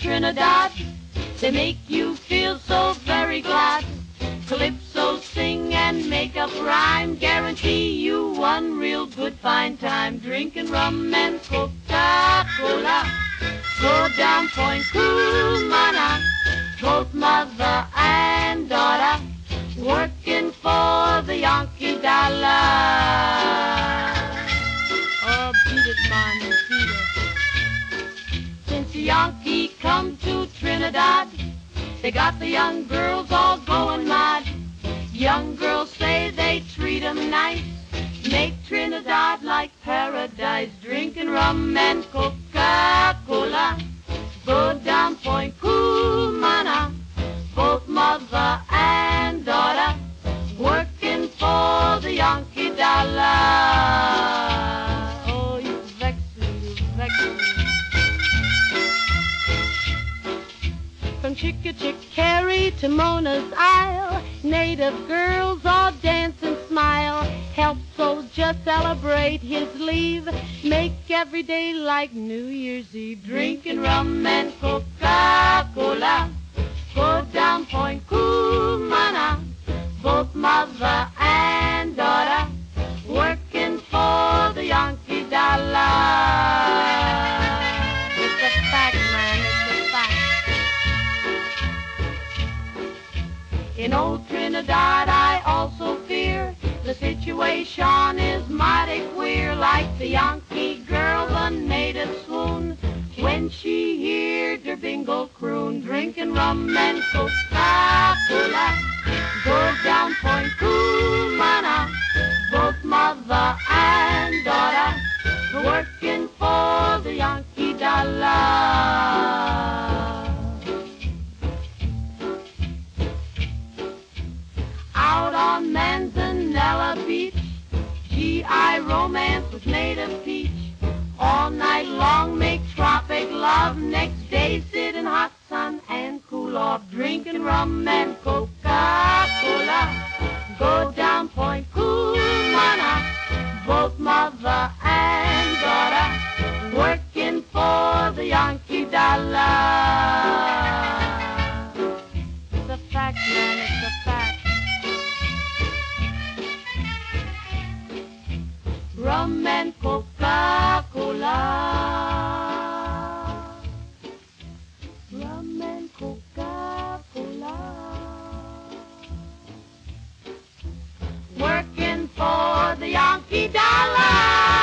Trinidad. They make you feel so very glad. Calypso sing and make up rhyme. Guarantee you one real good fine time. Drinking rum and Coca-Cola. Go down Point Cumana. Both mother and daughter working for the Yankee dollar. Yankee come to Trinidad, they got the young girls all going mad. Young girls say they treat 'em nice, make Trinidad like paradise, drinking rum and Coca-Cola. From Chickachickarry to Mona's Isle, native girls all dance and smile. Help soldier celebrate his leave, make every day like New Year's Eve. Drinking rum and Coca-Cola, go down Point Cumana, In old Trinidad, I also fear the situation is mighty queer, like the Yankee girl, the native swoon. When she heard her bingo croon, drinking rum and Coca-Cola, go down Point Cumana, both mother and daughter, working for the Yankee dollar. Manzanilla Beach, GI romance was made of peach. All night long make tropic love. Next day sit in hot sun and cool off, drinking rum and Coca-Cola. Go down Point Cumana, both mother and daughter, working for the Yankee dollar. A fact, man, it's a and Coca-Cola. Rum Coca-Cola. Working for the Yankee dollar.